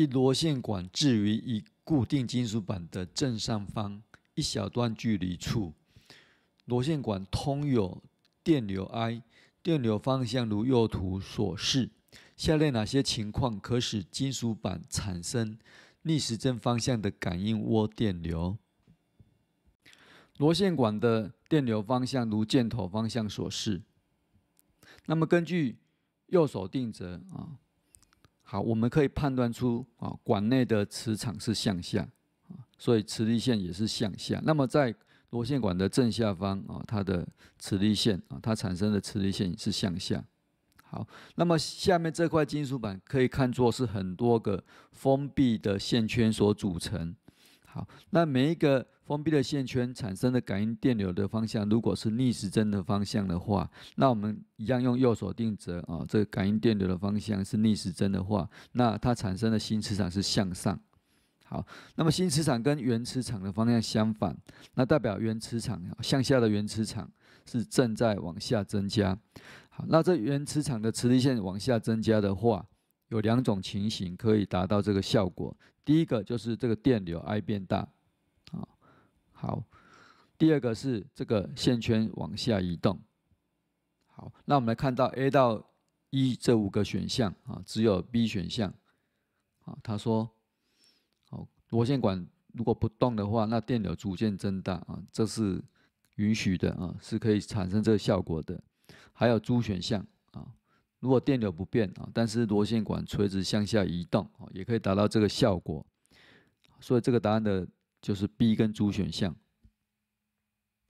一螺线管置于一固定金属板的正上方一小段距离处，螺线管通有电流 I，电流方向如右图所示。下列哪些情况可使金属板产生逆时针方向的感应涡电流？螺线管的电流方向如箭头方向所示。那么根据右手定则啊，好，我们可以判断出啊，管内的磁场是向下啊，所以磁力线也是向下。那么在螺线管的正下方啊，它的磁力线啊，它产生的磁力线也是向下。好，那么下面这块金属板可以看作是很多个封闭的线圈所组成。好，那每一个封闭的线圈产生的感应电流的方向，如果是逆时针的方向的话，那我们一样用右手定则啊，这个感应电流的方向是逆时针的话，那它产生的新磁场是向上。好，那么新磁场跟原磁场的方向相反，那代表原磁场向下的原磁场是正在往下增加。好，那这原磁场的磁力线往下增加的话，有两种情形可以达到这个效果。第一个就是这个电流 I 变大，好。第二个是这个线圈往下移动。好，那我们来看到 A 到 E 这五个选项啊，只有 B 选项，啊，他说，好，螺线管如果不动的话，那电流逐渐增大啊，这是允许的啊，是可以产生这个效果的。还有 D 选项啊，如果电流不变啊，但是螺线管垂直向下移动啊，也可以达到这个效果。所以这个答案的就是 B 跟猪选项。